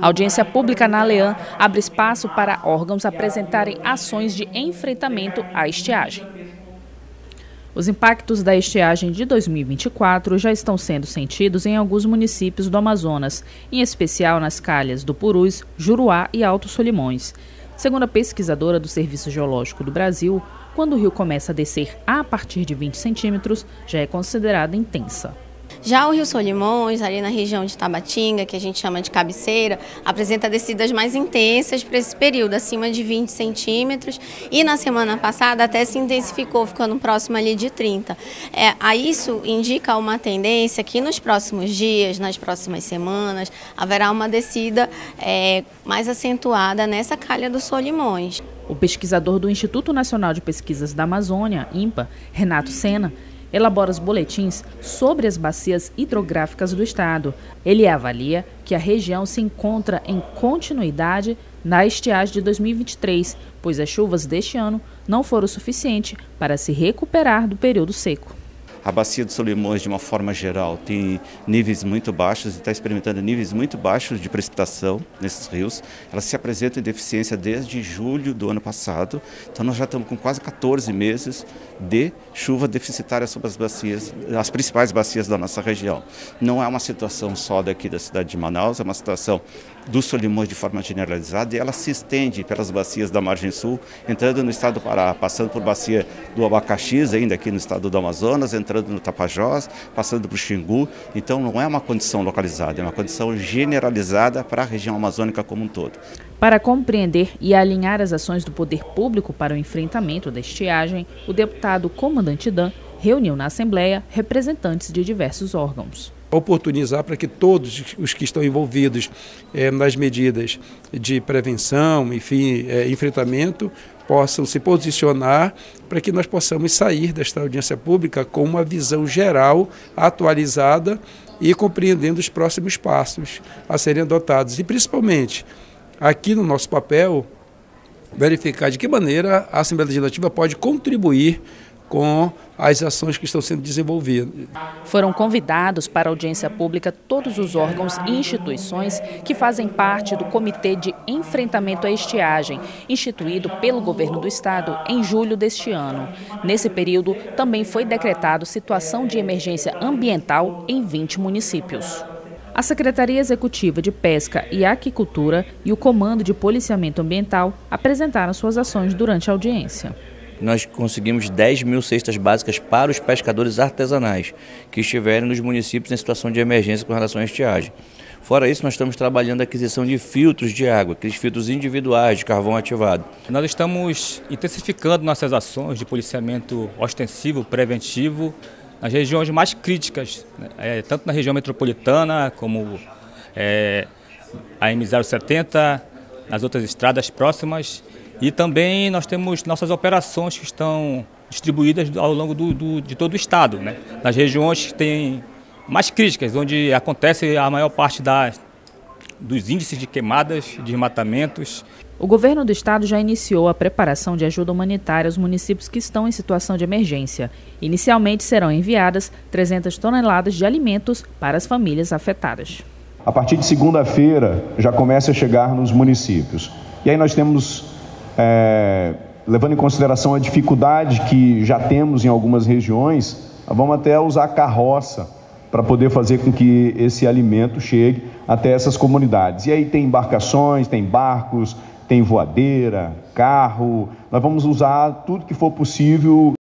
A audiência pública na Aleã abre espaço para órgãos apresentarem ações de enfrentamento à estiagem. Os impactos da estiagem de 2024 já estão sendo sentidos em alguns municípios do Amazonas, em especial nas calhas do Purus, Juruá e Alto Solimões. Segundo a pesquisadora do Serviço Geológico do Brasil, quando o rio começa a descer a partir de 20 centímetros, já é considerada intensa. Já o Rio Solimões, ali na região de Tabatinga, que a gente chama de cabeceira, apresenta descidas mais intensas para esse período, acima de 20 centímetros, e na semana passada até se intensificou, ficando próximo ali de 30. É, a isso indica uma tendência que nos próximos dias, nas próximas semanas, haverá uma descida é, mais acentuada nessa calha do Solimões. O pesquisador do Instituto Nacional de Pesquisas da Amazônia, INPA, Renato Sena, elabora os boletins sobre as bacias hidrográficas do estado. Ele avalia que a região se encontra em continuidade na estiagem de 2023, pois as chuvas deste ano não foram suficientes para se recuperar do período seco. A bacia do Solimões, de uma forma geral, tem níveis muito baixos e está experimentando níveis muito baixos de precipitação nesses rios. Ela se apresenta em deficiência desde julho do ano passado, então nós já estamos com quase 14 meses de chuva deficitária sobre as bacias, as principais bacias da nossa região. Não é uma situação só daqui da cidade de Manaus, é uma situação do Solimões de forma generalizada e ela se estende pelas bacias da margem sul, entrando no estado do Pará, passando por bacia do Abacaxis, ainda aqui no estado do Amazonas, entrando no Tapajós, passando para o Xingu. Então não é uma condição localizada, é uma condição generalizada para a região amazônica como um todo. Para compreender e alinhar as ações do poder público para o enfrentamento da estiagem, o deputado comandante Dan reuniu na Assembleia representantes de diversos órgãos oportunizar para que todos os que estão envolvidos é, nas medidas de prevenção, enfim, é, enfrentamento, possam se posicionar para que nós possamos sair desta audiência pública com uma visão geral, atualizada e compreendendo os próximos passos a serem adotados. E principalmente, aqui no nosso papel, verificar de que maneira a Assembleia Legislativa pode contribuir com as ações que estão sendo desenvolvidas. Foram convidados para audiência pública todos os órgãos e instituições que fazem parte do Comitê de Enfrentamento à Estiagem, instituído pelo governo do estado em julho deste ano. Nesse período, também foi decretado situação de emergência ambiental em 20 municípios. A Secretaria Executiva de Pesca e Aquicultura e o Comando de Policiamento Ambiental apresentaram suas ações durante a audiência nós conseguimos 10 mil cestas básicas para os pescadores artesanais que estiverem nos municípios em situação de emergência com relação à estiagem. Fora isso, nós estamos trabalhando a aquisição de filtros de água, aqueles filtros individuais de carvão ativado. Nós estamos intensificando nossas ações de policiamento ostensivo, preventivo, nas regiões mais críticas, né? é, tanto na região metropolitana como é, a M070, nas outras estradas próximas e também nós temos nossas operações que estão distribuídas ao longo do, do, de todo o estado, né? nas regiões que têm mais críticas, onde acontece a maior parte das, dos índices de queimadas, desmatamentos. O governo do estado já iniciou a preparação de ajuda humanitária aos municípios que estão em situação de emergência. Inicialmente serão enviadas 300 toneladas de alimentos para as famílias afetadas. A partir de segunda-feira já começa a chegar nos municípios. E aí nós temos é, levando em consideração a dificuldade que já temos em algumas regiões, vamos até usar carroça para poder fazer com que esse alimento chegue até essas comunidades. E aí tem embarcações, tem barcos, tem voadeira, carro. Nós vamos usar tudo que for possível